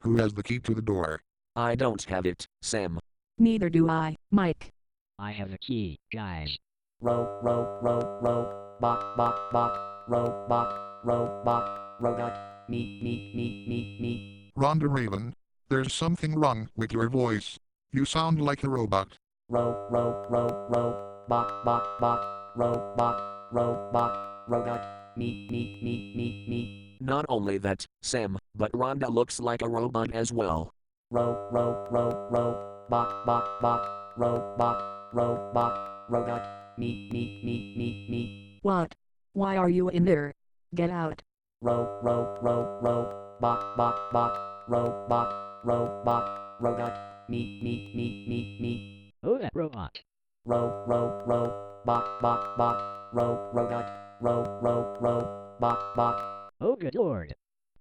Who has the key to the door? I don't have it, Sam. Neither do I, Mike. I have a key, guys. Row, row, row, row, bot, bot, bot, row, bot, row, bot, robot, me, me, me, me, me. Rhonda Raven, there's something wrong with your voice. You sound like a robot. Row, row, row, row, bot, bot, bot, row, bot, row, bot, robot, me, me, me, me, me. Not only that, Sam, but Rhonda looks like a robot as well. Row, row, row, row, bot, bot, bot, row, bot, row, bot, robot, me, me, me, me, me. What? Why are you in there? Get out. Row, row, row, row, bot, bot, bot, row, bot, row, bot, robot, me, me, me, me, me. Oh, that robot. Row, row, row, bot, bot, bot, row, robot, row, row, row, bot, bot. Oh, good lord.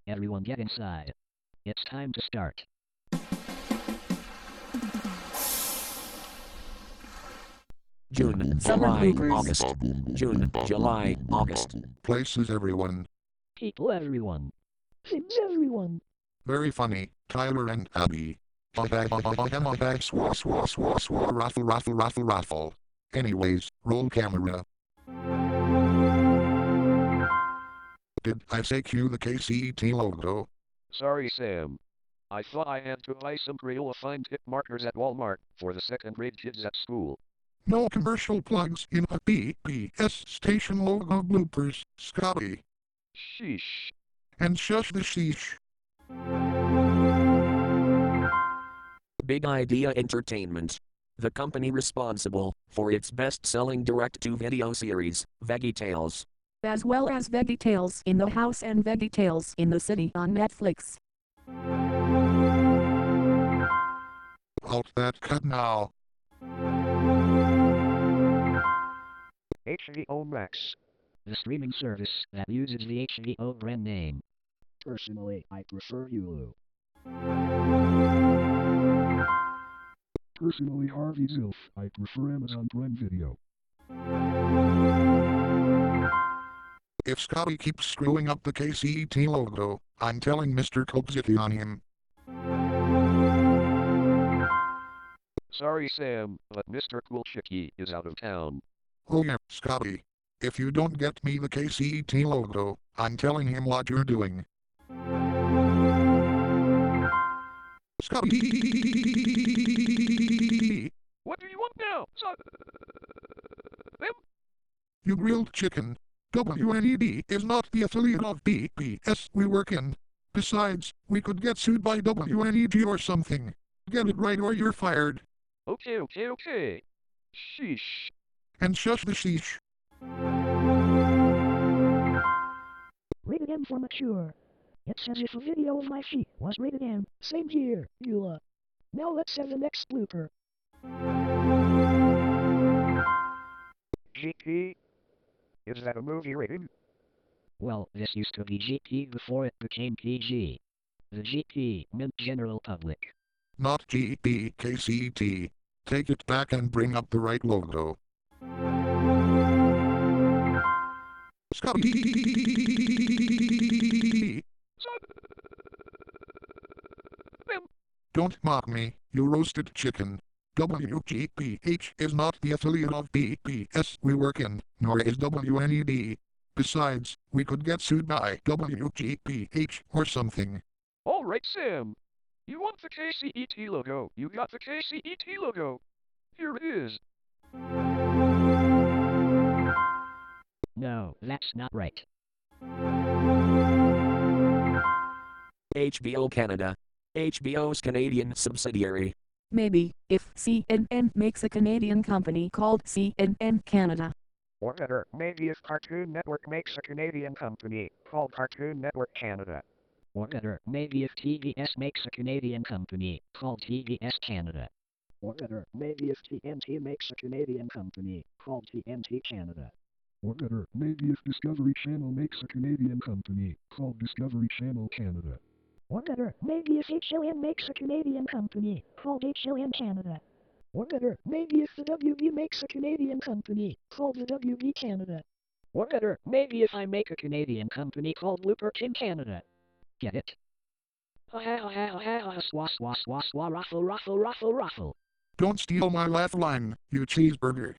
Everyone get inside. It's time to start. June, July. August. June, July, August. Places everyone. People, everyone. Things, everyone. Very funny. Tyler and Abby. Raffle, raffle, raffle, raffle. Anyways, roll camera. Did I say cue the KCET logo? Sorry, Sam. I thought I had to buy some Crayola fine tip markers at Walmart for the second grade kids at school. No commercial plugs in a PBS station logo bloopers, Scotty. Sheesh. And shush the sheesh. Big Idea Entertainment. The company responsible for its best-selling direct-to-video series, Veggie Tales. As well as Veggie Tales in the House and Veggie Tales in the City on Netflix. Halt that cut now. HBO Max. The streaming service that uses the HBO brand name. Personally, I prefer Hulu. Personally, Harvey Zilf. I prefer Amazon Prime Video. If Scotty keeps screwing up the KCET logo, I'm telling Mr. Kobziki on him. Sorry, Sam, but Mr. Kulchicki is out of town. Oh yeah, Scotty. If you don't get me the KCET logo, I'm telling him what you're doing. Scotty! What do you want now? So- uh, Sam? You grilled chicken. WNED is not the affiliate of PBS we work in. Besides, we could get sued by WNED or something. Get it right or you're fired. Okay, okay, okay. Sheesh. And shush the sheesh. Rated M for mature. It's as if a video of my feet was rated M. Same here, Eula. Now let's have the next blooper. GP? Is that a movie rating? Well, this used to be GP before it became PG. The GP meant general public. Not GBKCT. Take it back and bring up the right logo. Scotty! Don't mock me, you roasted chicken. WGPH is not the affiliate of PBS we work in, nor is WNED. Besides, we could get sued by WGPH or something. Alright, Sam. You want the KCET logo. You got the KCET logo. Here it is. No, that's not right. HBO Canada. HBO's Canadian subsidiary. Maybe, if CNN makes a Canadian company called CNN Canada. Or better, maybe if Cartoon Network makes a Canadian company called Cartoon Network Canada. Or better, maybe if TBS makes a Canadian company called TBS Canada. Or better, maybe if TNT makes a Canadian company called TNT Canada. Or better, maybe if Discovery Channel makes a Canadian company called Discovery Channel Canada. Or better, maybe if HLN makes a Canadian company called HLN Canada. Or better, maybe if the WB makes a Canadian company called the WB Canada. Or better, maybe if I make a Canadian company called Looper King Canada. Get it? Ha ha ha ha ha swa swa swa swa ruffle ruffle ruffle ruffle. Don't steal my laugh line, you cheeseburger.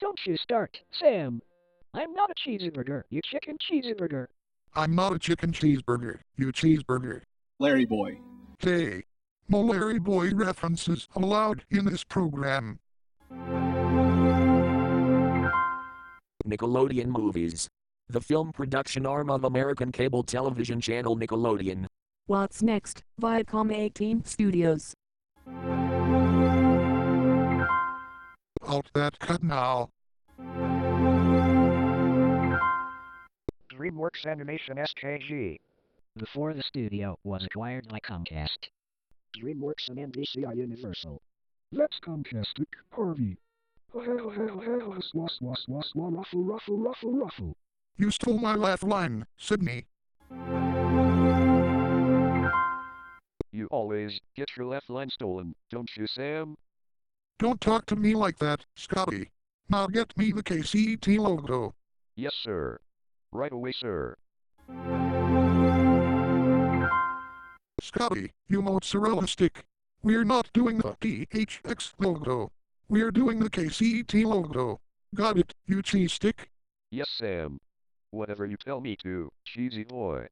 Don't you start, Sam. I'm not a cheeseburger, you chicken cheeseburger. I'm not a chicken cheeseburger, you cheeseburger. Larry Boy. Hey. No Larry Boy references allowed in this program. Nickelodeon Movies. The film production arm of American cable television channel Nickelodeon. What's next? Viacom 18 Studios. Out that cut now. DreamWorks Animation SKG. Before the studio was acquired by Comcast. DreamWorks and NBC are Universal. That's Comcastic, Harvey. Swa swa swa swa ruffle ruffle ruffle ruffle. You stole my laugh line, Sydney. You always get your left line stolen, don't you, Sam? Don't talk to me like that, Scotty. Now get me the KCT logo. Yes, sir. Right away, sir. Scotty, you mozzarella stick. We're not doing the THX logo. We're doing the KCT logo. Got it, you cheese stick? Yes, Sam. Whatever you tell me to, cheesy boy.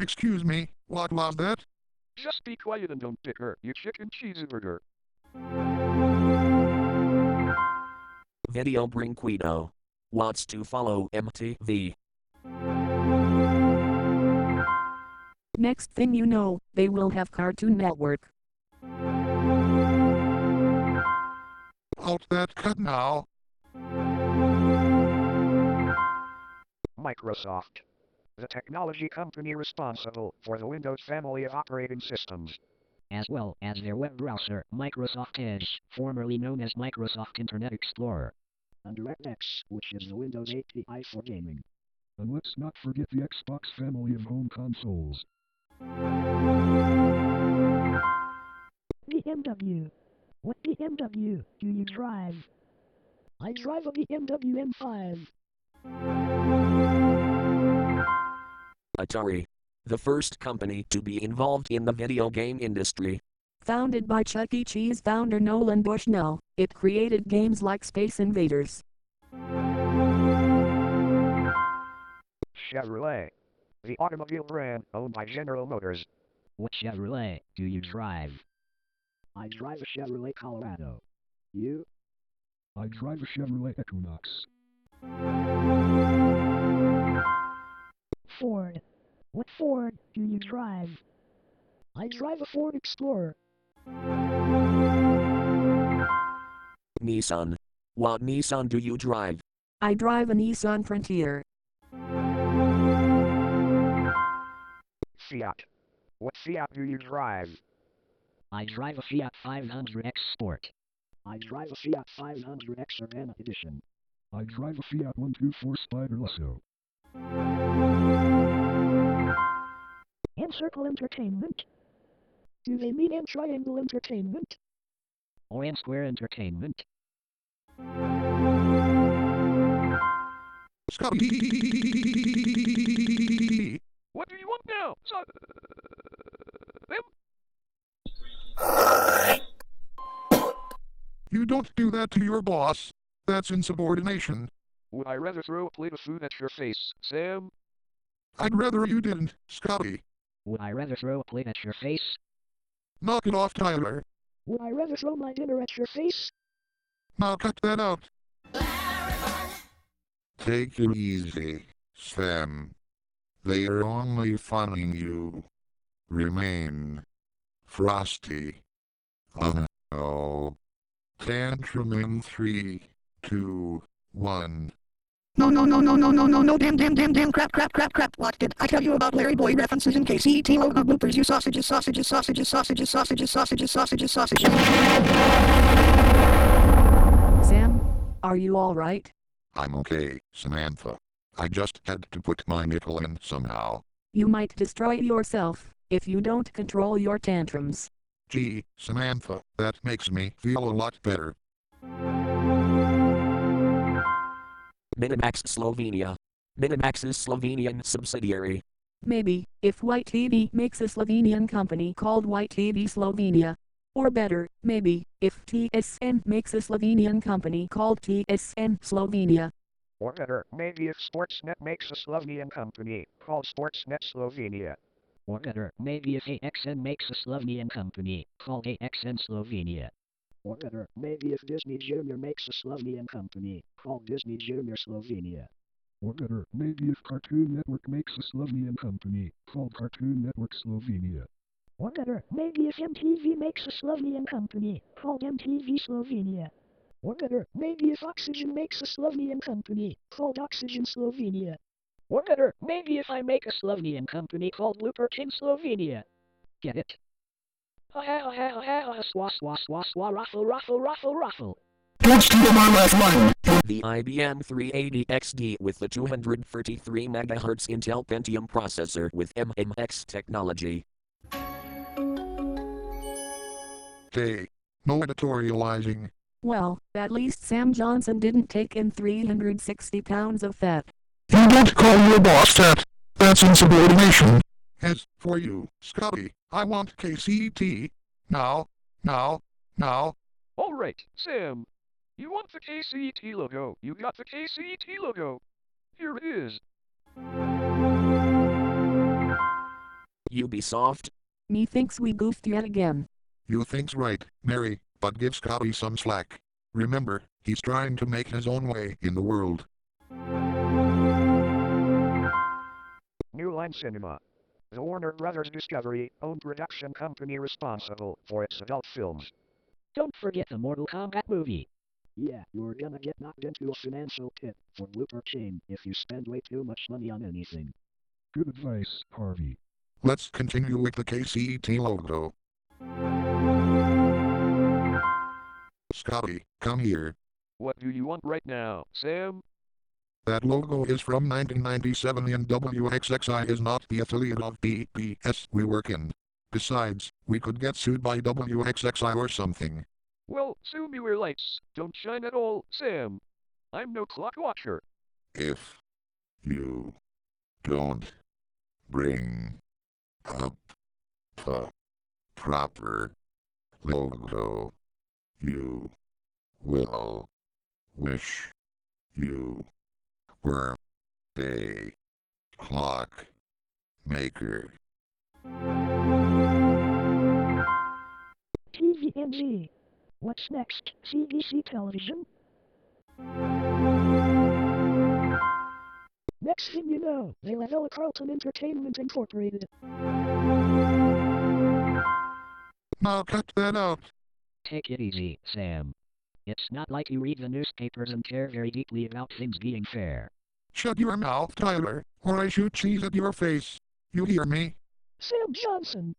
Excuse me, what was that? Just be quiet and don't bicker, you chicken cheeseburger. Video Brinquedo. Wants to follow MTV. Next thing you know, they will have Cartoon Network. Out that cut now. Microsoft. The technology company responsible for the Windows family of operating systems. As well as their web browser, Microsoft Edge, formerly known as Microsoft Internet Explorer. And DirectX, which is the Windows API for gaming. And let's not forget the Xbox family of home consoles. BMW. What BMW do you drive? I drive a BMW M5. Atari. The first company to be involved in the video game industry. Founded by Chuck E. Cheese founder Nolan Bushnell, it created games like Space Invaders. Chevrolet. The automobile brand owned by General Motors. What Chevrolet do you drive? I drive a Chevrolet Colorado. You? I drive a Chevrolet Equinox. Ford. What Ford do you drive? I drive a Ford Explorer. Nissan. What Nissan do you drive? I drive a Nissan Frontier. Fiat. What Fiat do you drive? I drive a Fiat 500X Sport. I drive a Fiat 500X Urbana Edition. I drive a Fiat 124 Spider Lasso. Encircle Entertainment. Do they mean in Triangle Entertainment? Or in Square Entertainment. Scotty. What do you want now? So, You don't do that to your boss. That's insubordination. would I rather throw a plate of food at your face, Sam? I'd rather you didn't, Scotty. Would I rather throw a plate at your face? Knock it off, Tyler. Would I rather throw my dinner at your face? Now cut that out. Take it easy, Sam. They are only funning you. Remain frosty. Uh, oh. Tantrum in three, two, one. No, no, no, no, no, no, no, no, damn, damn, damn, damn, crap, crap, crap, crap. What did I tell you about Larry Boy references in KCET logo uh, bloopers? You sausages, sausages, sausages, sausages, sausages, sausages, sausages, sausages. Sam, are you alright? I'm okay, Samantha. I just had to put my nickel in somehow. You might destroy yourself if you don't control your tantrums. Gee, Samantha, that makes me feel a lot better. Minimax Slovenia. Minimax's Slovenian subsidiary. maybe, if YTV makes a Slovenian company called YTV Slovenia. Or better, maybe, if TSN makes a Slovenian company called TSN Slovenia. Or better, maybe if Sportsnet makes a Slovenian company called Sportsnet Slovenia. Or better, maybe if AXN makes a Slovenian company called AXN Slovenia. Or better, maybe if Disney Junior makes a Slovenian company called Disney Junior Slovenia. Or better, maybe if Cartoon Network makes a Slovenian company called Cartoon Network Slovenia. Or better, maybe if MTV makes a Slovenian company called MTV Slovenia. Or better, maybe if Oxygen makes a Slovenian company called Oxygen Slovenia. Or better, maybe if I make a Slovenian company called Looper King Slovenia. Get it? Swa swa swa swa. The IBM 380 XD with the 233 MHz Intel Pentium processor with MMX technology. K. No editorializing. Well, at least Sam Johnson didn't take in 360 pounds of fat. You don't call your boss fat. That's insubordination. As for you, Scotty, I want KCT. Now, now, now. All right, Sam. You want the KCT logo. You got the KCT logo. Here it is. Ubisoft. Me thinks we goofed yet again. You think's right, Mary, but give Scotty some slack. Remember, he's trying to make his own way in the world. New Line Cinema. The Warner Brothers Discovery owned production company responsible for its adult films. Don't forget the Mortal Kombat movie. Yeah, you're gonna get knocked into a financial pit for Blooper chain if you spend way too much money on anything. Good advice, Harvey. Let's continue with the KCET logo. Scotty, come here. What do you want right now, Sam? That logo is from 1997 and WXXI is not the affiliate of PBS we work in. Besides, we could get sued by WXXI or something. Well, sue me where lights don't shine at all, Sam. I'm no clock watcher. If you don't bring up the proper logo, you will wish you were a clock maker. TVNG. What's next? CBC Television? Next thing you know, they let Ella Carlton Entertainment Incorporated. Now cut that out. Take it easy, Sam. It's not like you read the newspapers and care very deeply about things being fair. Shut your mouth, Tyler, or I shoot cheese at your face. You hear me? Sam Johnson!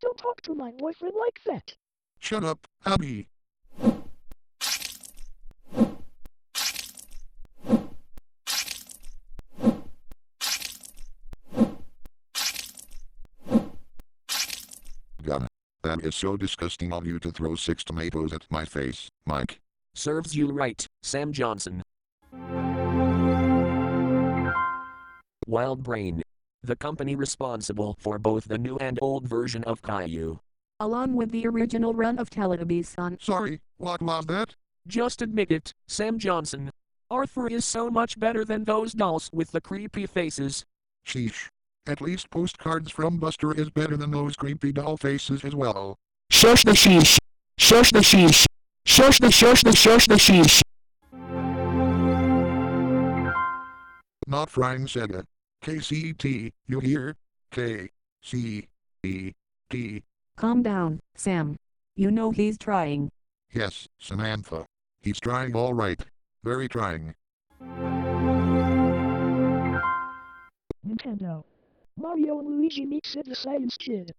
Don't talk to my boyfriend like that! Shut up, Abby. That is so disgusting of you to throw six tomatoes at my face, Mike. Serves you right, Sam Johnson. Wild Brain. The company responsible for both the new and old version of Caillou. Along with the original run of Teletubbies on. Sorry, what was that? Just admit it, Sam Johnson. Arthur is so much better than those dolls with the creepy faces. Sheesh. At least postcards from Buster is better than those creepy doll faces as well. Shush the sheesh. Shush the sheesh. Shush the shush the shush the sheesh. Not frying Sega. KCT, you hear? K C E T. Calm down, Sam. You know he's trying. Yes, Samantha. He's trying all right. Very trying. Nintendo. Mario and Luigi meet Sid the Science Kid.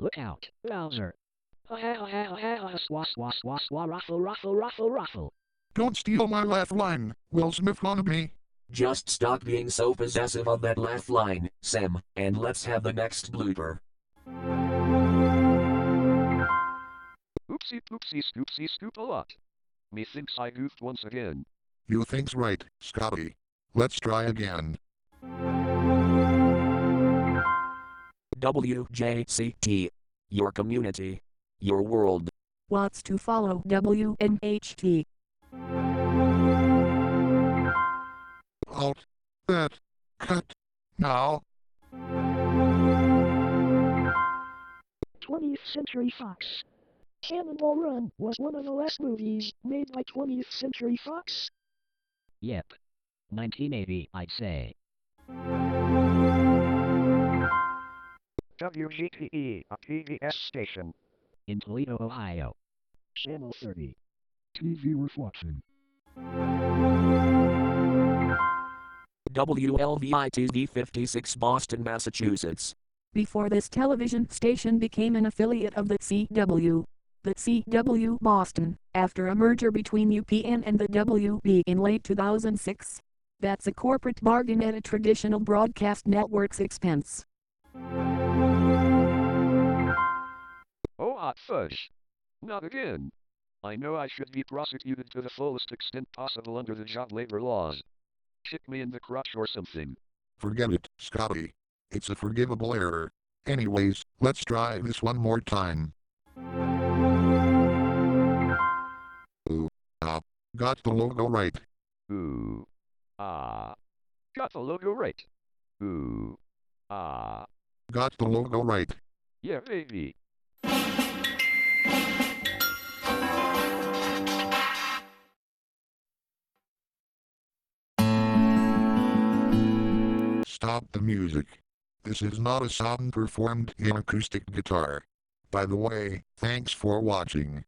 Look out, Bowser. Ruffle ruffle ruffle ruffle. Don't steal my laugh line. Will Smith on me? Just stop being so possessive of that laugh line, Sam, and let's have the next blooper. Oopsie poopsie scoopsie scoop a lot. Methinks I goofed once again. You think's right, Scotty. Let's try again. WJCT. Your community. Your world. What's to follow WNHT? Alt. That. Cut. Now. 20th Century Fox. Cannonball Run was one of the last movies made by 20th Century Fox. Yep. 1980, I'd say. WGTE, a PBS station. In Toledo, Ohio. Channel 30. TV reflection. WLVI-TV 56 Boston, Massachusetts. Before this television station became an affiliate of the CW. The CW Boston, after a merger between UPN and the WB in late 2006. That's a corporate bargain at a traditional broadcast network's expense. Hot fudge. Not again. I know I should be prosecuted to the fullest extent possible under the job labor laws. Kick me in the crotch or something. Forget it, Scotty. It's a forgivable error. Anyways, let's try this one more time. Ooh. Ah. Got the logo right. Ooh. Ah. Got the logo right. Ooh. Ah. Got the logo right. Yeah, baby. Stop the music. This is not a song performed in acoustic guitar. By the way, thanks for watching.